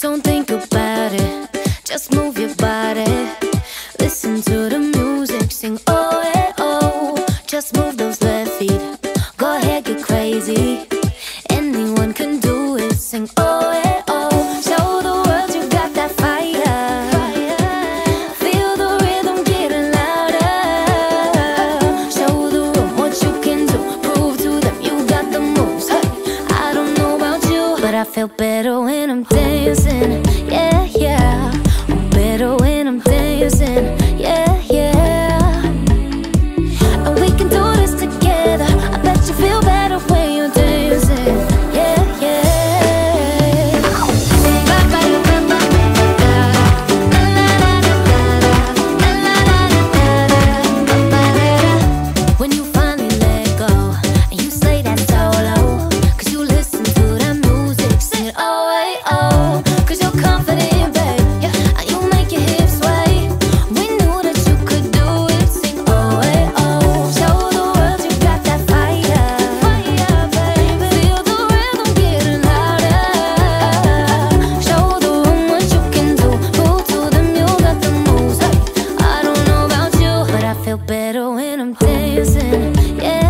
Don't think about it, just move your body. Listen to the music, sing oh, yeah oh. Just move those left feet, go ahead, get crazy. I feel better when I'm dancing. Yeah, yeah. I'm better when. yeah.